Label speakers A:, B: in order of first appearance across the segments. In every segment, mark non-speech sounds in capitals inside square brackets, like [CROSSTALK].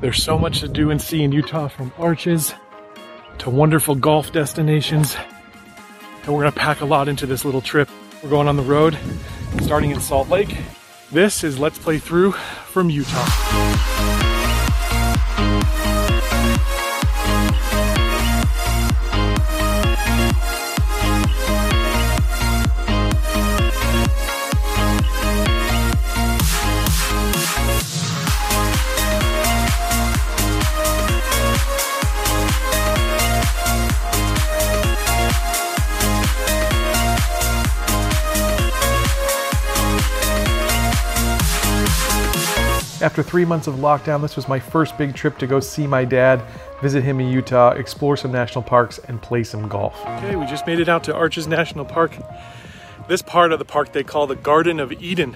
A: There's so much to do and see in Utah from arches to wonderful golf destinations. And we're gonna pack a lot into this little trip. We're going on the road, starting in Salt Lake. This is Let's Play Thru from Utah. After three months of lockdown, this was my first big trip to go see my dad, visit him in Utah, explore some national parks, and play some golf. Okay, we just made it out to Arches National Park. This part of the park they call the Garden of Eden.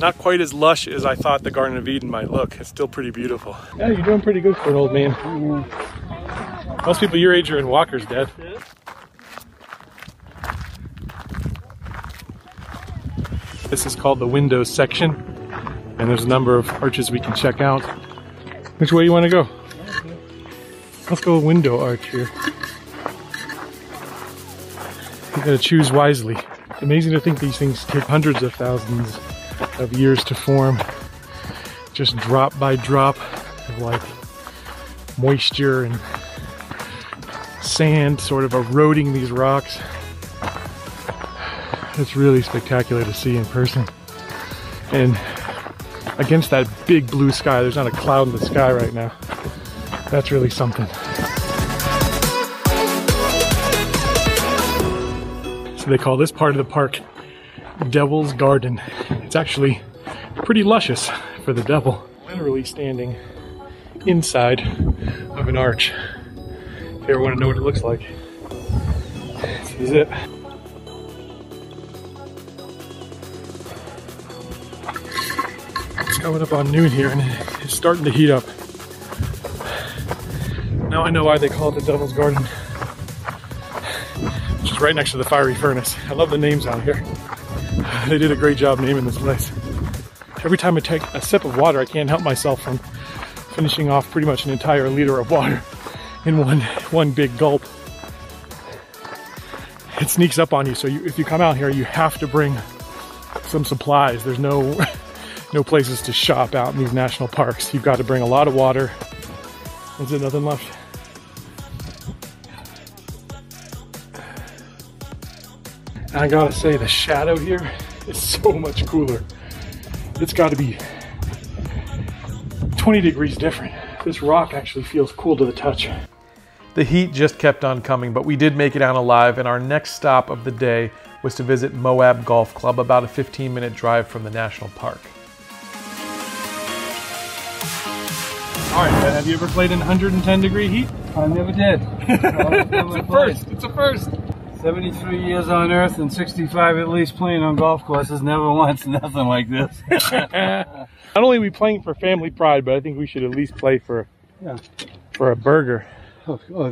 A: Not quite as lush as I thought the Garden of Eden might look. It's still pretty beautiful. Yeah, you're doing pretty good for an old man. Most people your age are in walkers, Dad. This is called the windows section and there's a number of arches we can check out. Which way you want to go? Let's go window arch here. You gotta choose wisely. It's amazing to think these things take hundreds of thousands of years to form. Just drop by drop of like moisture and sand sort of eroding these rocks. It's really spectacular to see in person. And against that big blue sky. There's not a cloud in the sky right now. That's really something. So they call this part of the park Devil's Garden. It's actually pretty luscious for the devil. Literally standing inside of an arch. If you ever want to know what it looks like, this is it. Coming up on noon here and it's starting to heat up. Now I know why they call it the Devil's Garden, is right next to the fiery furnace. I love the names out here. [SIGHS] They did a great job naming this place. Every time I take a sip of water, I can't help myself from finishing off pretty much an entire liter of water in one, one big gulp. It sneaks up on you, so you, if you come out here, you have to bring some supplies. There's no [LAUGHS] no places to shop out in these national parks. You've got to bring a lot of water. Is there nothing left? I gotta say, the shadow here is so much cooler. It's gotta be 20 degrees different. This rock actually feels cool to the touch. The heat just kept on coming, but we did make it out alive, and our next stop of the day was to visit Moab Golf Club, about a 15 minute drive from the national park. All right, Ben, have you ever played in 110 degree heat?
B: I never did. [LAUGHS]
A: it's a first. It's a first.
B: 73 years on Earth and 65 at least playing on golf courses. Never once [LAUGHS] nothing like this. [LAUGHS]
A: Not only are we playing for family pride, but I think we should at least play for yeah. for a burger.
B: Oh, oh.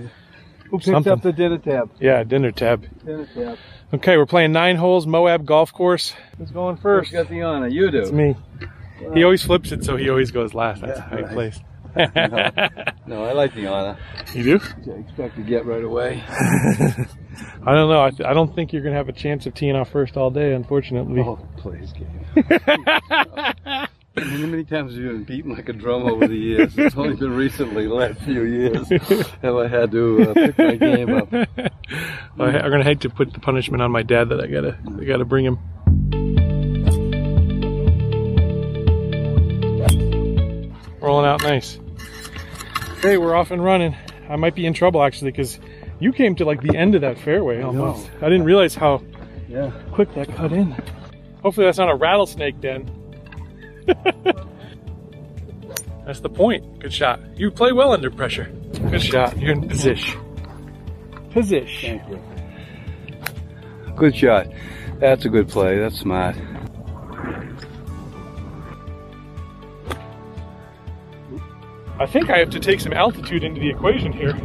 B: Who picked Something. up the dinner tab?
A: Yeah, dinner tab.
B: Dinner tab.
A: Okay, we're playing nine holes, Moab Golf Course. Who's going first?
B: Who's got the honor? You do.
A: It's me. He always flips it, so he always goes last. That's yeah, how he right. plays
B: no, [LAUGHS] no, I like the honor.
A: You do?
B: I expect to get right away. [LAUGHS]
A: I don't know. I, I, don't think you're going to have a chance of teeing off first all day, unfortunately.
B: Oh, please, game. [LAUGHS] How many times have you been beaten like a drum over the years? It's only been recently, the last few years, have I had to uh, pick my game up.
A: Well, I'm gonna hate to put the punishment on my dad that I gotta, I gotta bring him. Rolling out nice. Okay, we're off and running. I might be in trouble actually because you came to like the end of that fairway almost. I, I didn't realize how yeah. quick that cut in. Hopefully that's not a rattlesnake den. [LAUGHS] that's the point. Good shot. You play well under pressure. Good shot. You're in position. Position.
B: Thank you. Good shot. That's a good play. That's smart.
A: I think I have to take some altitude into the equation here.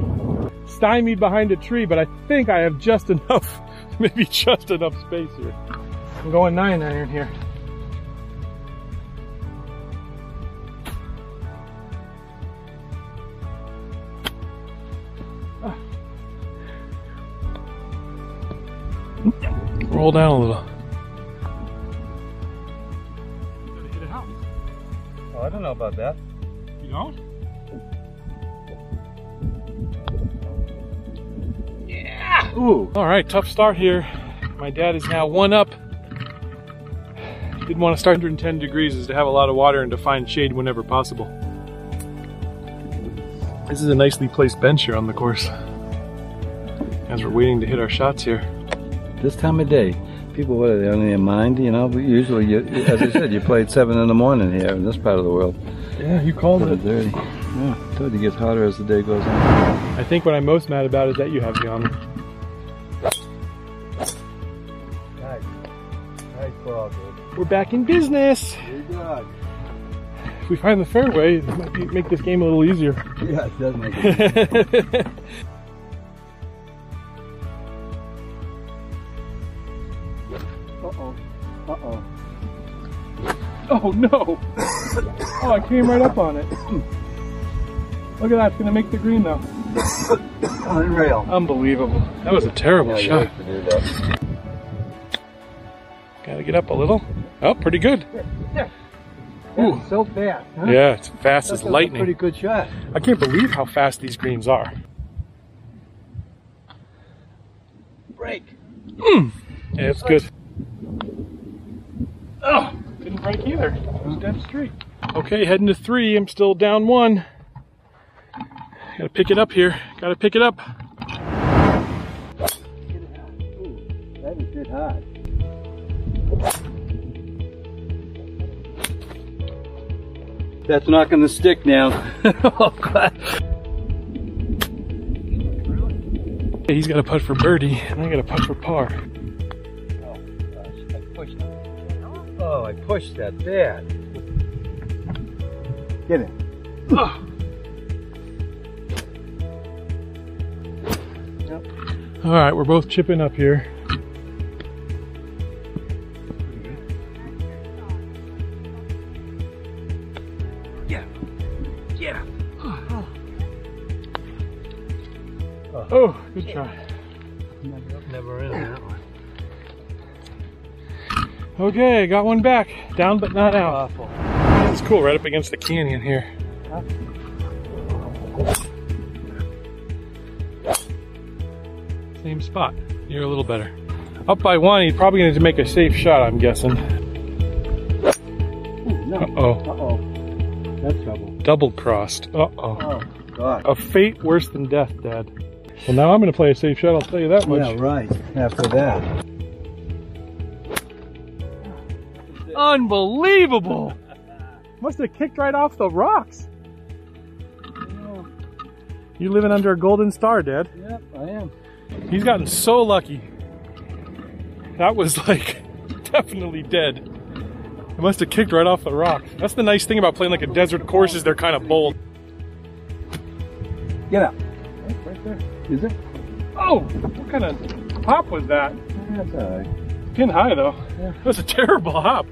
A: Stymied behind a tree, but I think I have just enough, [LAUGHS] maybe just enough space here. I'm going nine iron here. Ah. Roll down a little.
B: Oh, I don't know about that.
A: You don't?
B: Ooh.
A: All right, tough start here. My dad is now one up. Didn't want to start 110 degrees is to have a lot of water and to find shade whenever possible. This is a nicely placed bench here on the course. As we're waiting to hit our shots here.
B: This time of day, people, what are they, on their mind? You know, but usually, you, as I said, you play at [LAUGHS] 7 in the morning here in this part of the world.
A: Yeah, you called
B: Seven thirty. Yeah, told you it gets hotter as the day goes on.
A: I think what I'm most mad about is that you have me on. We're back in business. If we find the fairway, it might be, make this game a little easier.
B: Yeah, it does make it. [LAUGHS] Uh-oh. Uh-oh.
A: Oh no! [LAUGHS] Oh, I came right up on it. Look at that, it's gonna make the green though. [COUGHS]
B: Unreal.
A: Unbelievable. That was a terrible
B: Yeah,
A: shot. Gotta get up a little. Oh, pretty good. Ooh.
B: so fast, huh?
A: Yeah, it's fast
B: That's
A: as lightning.
B: pretty good shot.
A: I can't believe how fast these greens are.
B: Break. Hmm.
A: Yeah, it's good. Oh, didn't break either. It was dead straight. Okay, heading to three. I'm still down one. Gotta pick it up here. Gotta pick it up.
B: That's not going to stick now. [LAUGHS] oh, God.
A: He's got a putt for birdie, and I got a putt for par.
B: Oh, gosh, I pushed. Oh, I pushed that bad. Get it. Yep.
A: All right, we're both chipping up here. Oh, good try.
B: Never in that one.
A: Okay, got one back. Down but not out.
B: Awful.
A: It's cool, right up against the canyon here. Same spot. You're a little better. Up by one, he's probably going to make a safe shot, I'm guessing.
B: Ooh, no.
A: Uh-oh.
B: Uh-oh. That's trouble.
A: Double crossed. Uh-oh.
B: Oh, God.
A: A fate worse than death, Dad. Well, now I'm going to play a safe shot, I'll tell you that much.
B: Yeah, right. After that.
A: Unbelievable! Must have kicked right off the rocks. You living under a golden star, Dad.
B: Yep, I am.
A: He's gotten so lucky. That was like [LAUGHS] definitely dead. It must have kicked right off the rock. That's the nice thing about playing like a desert course is they're kind of bold.
B: Get up. Is it?
A: Oh, what kind of hop was that?
B: That's all right.
A: Pin high though.
B: Yeah.
A: That was a terrible hop.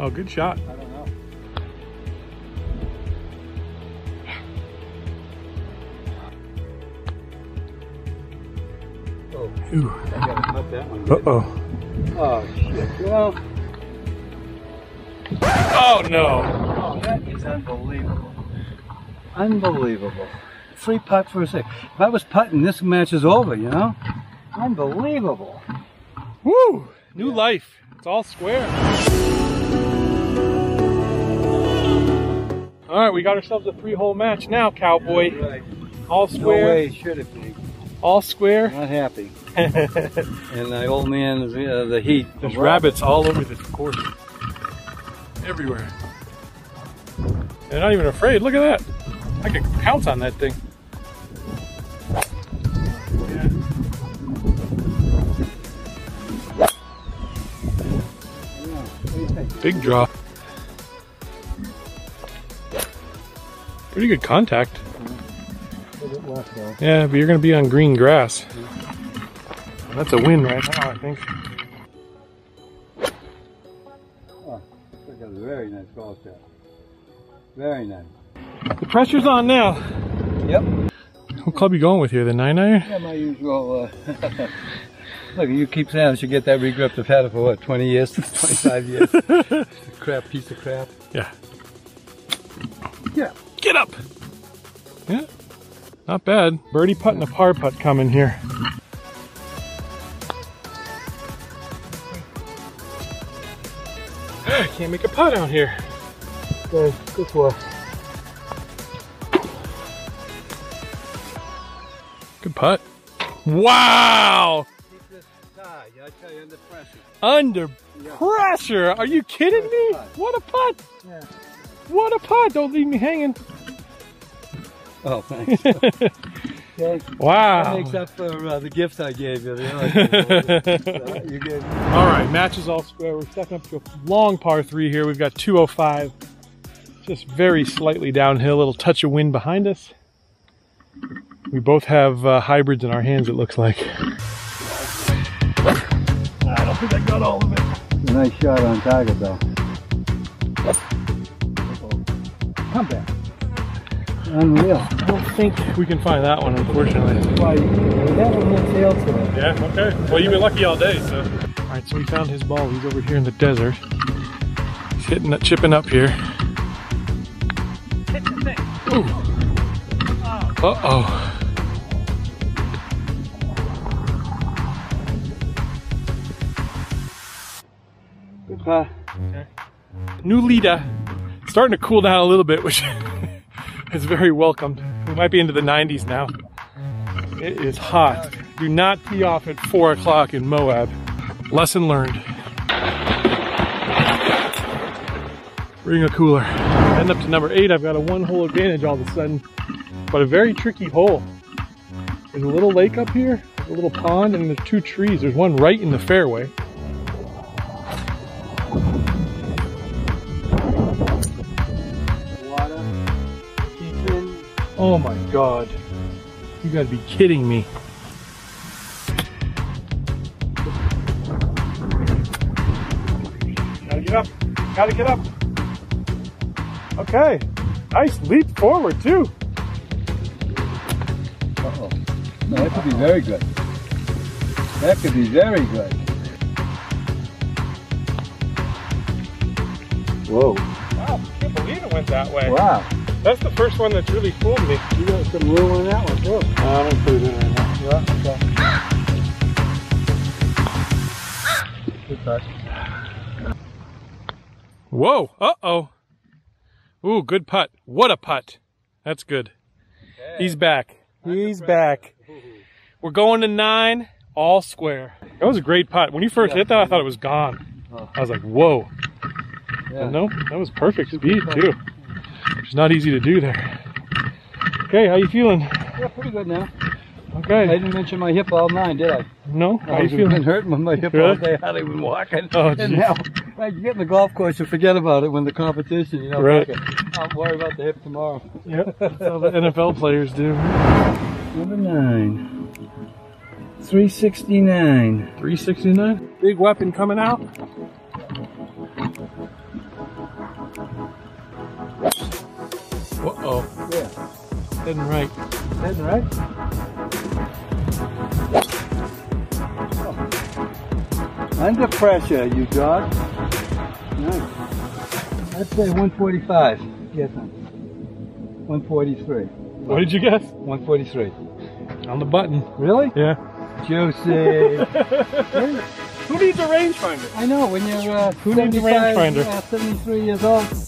A: Oh, good shot.
B: I don't know. Oh,
A: Ooh.
B: I gotta cut that one.
A: Uh oh.
B: Oh, shit. Well,
A: Oh no.
B: oh, that is unbelievable. Unbelievable. Free putt for a sec. If I was putting, this match is over, you know? Unbelievable.
A: Woo! New life. It's all square. All right, we got ourselves a three-hole match now, cowboy.
B: Right.
A: All
B: No
A: square.
B: way should it be.
A: All square.
B: Not happy. [LAUGHS] And the old man is uh, the heat.
A: There's rabbits all over the course. Everywhere. They're not even afraid. Look at that. I could pounce on that thing. Big draw. Pretty good contact. Yeah, but you're going to be on green grass. That's a win right now, I think.
B: Oh, a very nice golf shot. Very nice.
A: The pressure's on now.
B: Yep.
A: What club are you going with here? The nine iron?
B: Yeah, my usual. Uh, [LAUGHS] Look, you keep saying I should get that regripped. I've had it for what, 20 years, [LAUGHS] 25 years. [LAUGHS] crap, piece of crap.
A: Yeah.
B: Yeah.
A: Get up. Yeah. Not bad. Birdie putt and a par putt coming here. I can't make a putt out here.
B: Okay, good for
A: Good putt. Wow!
B: Keep this tie. I tell you, under pressure.
A: Under pressure. Are you kidding me? What a putt.
B: Yeah.
A: What a putt. Don't leave me hanging.
B: Oh, thanks. [LAUGHS] okay. That
A: Wow.
B: makes up for uh, the gift I gave you. The [LAUGHS] you gave.
A: All right, match is all square. We're stepping up to a long par three here. We've got 205. Just very slightly downhill, a little touch of wind behind us. We both have uh, hybrids in our hands, it looks like. I think I got all of it.
B: Nice shot on target, though. Come back. Unreal.
A: I don't think we can find that one, unfortunately.
B: Why, that one went tail today.
A: Yeah, okay. Well, you've been lucky all day, so. All right, so we found his ball. He's over here in the desert. He's hitting, chipping up here. Ooh. Uh-oh.
B: Putt.
A: New leader. Starting to cool down a little bit, which [LAUGHS] is very welcomed. We might be into the 90s now. It is hot. Do not tee off at 4 o'clock in Moab. Lesson learned. Bring a cooler. End up to number 8. I've got a one hole advantage all of a sudden, but a very tricky hole. There's a little lake up here, a little pond, and there's two trees. There's one right in the fairway. Oh my god. You gotta be kidding me. Gotta get up. Gotta get up. Okay. Nice leap forward too.
B: Uh-oh. No, that could be very good. That could be very good. Whoa.
A: Wow, I can't believe it went that way.
B: Wow.
A: That's the first one that's really fooled me.
B: You got some room on that one, too.
A: I'm gonna put it in right now.
B: Yeah, okay. Good touch.
A: Whoa, uh-oh. Ooh, good putt. What a putt. That's good. He's back. He's back. We're going to nine, all square. That was a great putt. When you first hit that, I thought it was gone.
B: Oh.
A: I was like, whoa.
B: Yeah.
A: No, that was perfect speed too. It's not easy to do there. Okay, how you feeling?
B: Yeah, pretty good now.
A: Okay.
B: I didn't mention my hip all nine, did I?
A: No, how you
B: I've been
A: feeling?
B: hurting with my hip all day. I haven't been walking.
A: Oh,
B: and
A: geez.
B: now, like, you get in the golf course, and forget about it when the competition, you know.
A: Right.
B: I'll worry about the hip tomorrow.
A: Yep, [LAUGHS] that's how the NFL players do.
B: Number nine. 369.
A: 369. Big weapon coming out. Heading right.
B: Heading right? Under pressure, you dog. Nice. I'd say 145. Yes, 143.
A: What did you guess?
B: 143.
A: On the button.
B: Really?
A: Yeah.
B: Juicy. [LAUGHS]
A: Who needs a rangefinder?
B: I know, when you're uh,
A: Who needs a
B: 75,
A: rangefinder?
B: uh, 73 years old.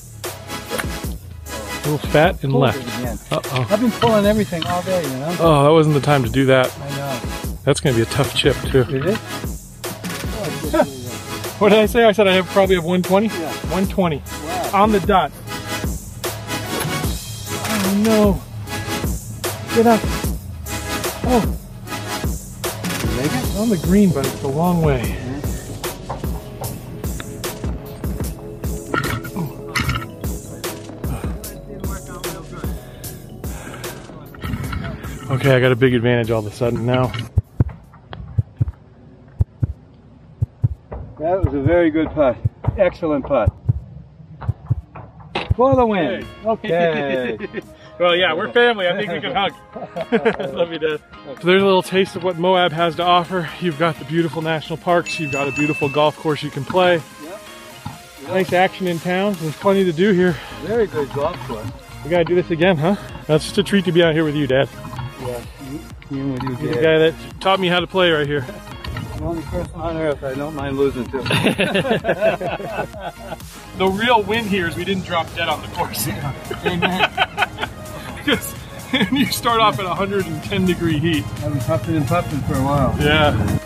A: A little fat and left. Uh-oh.
B: I've been pulling everything all day, you know?
A: Oh, that wasn't the time to do that.
B: I know.
A: That's going to be a tough chip, too.
B: Is it?
A: What did I say? I said I have probably have 120?
B: Yeah.
A: 120.
B: Wow.
A: On the dot. Oh, no. Get up. Oh.
B: You make it?
A: It's on the green, but it's a long way. Okay, I got a big advantage all of a sudden now.
B: That was a very good putt. Excellent putt. For the win. Okay. [LAUGHS]
A: Well, yeah, we're family. I think we can hug. [LAUGHS] Love you, Dad. So there's a little taste of what Moab has to offer. You've got the beautiful national parks. You've got a beautiful golf course you can play. Yep. Nice action in town. There's plenty to do here.
B: Very good golf course.
A: We gotta do this again, huh? That's just a treat to be out here with you, Dad.
B: Yeah, you you,
A: You're the guy that taught me how to play right here.
B: The only person on earth I don't mind losing to. [LAUGHS]
A: The real win here is we didn't drop dead on the course.
B: Amen.
A: Because [LAUGHS] you start off at 110 degree heat.
B: I've been puffing and puffing for a while.
A: Yeah.